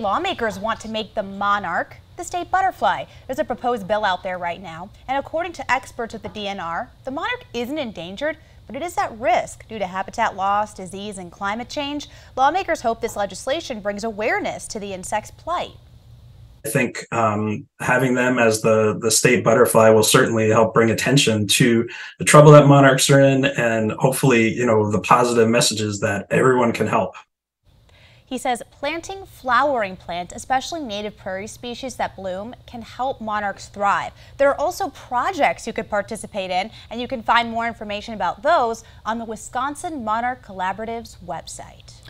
Lawmakers want to make the monarch the state butterfly. There's a proposed bill out there right now, and according to experts at the DNR, the monarch isn't endangered, but it is at risk due to habitat loss, disease, and climate change. Lawmakers hope this legislation brings awareness to the insect's plight. I think um, having them as the the state butterfly will certainly help bring attention to the trouble that monarchs are in, and hopefully, you know, the positive messages that everyone can help. He says planting flowering plants, especially native prairie species that bloom, can help monarchs thrive. There are also projects you could participate in, and you can find more information about those on the Wisconsin Monarch Collaborative's website.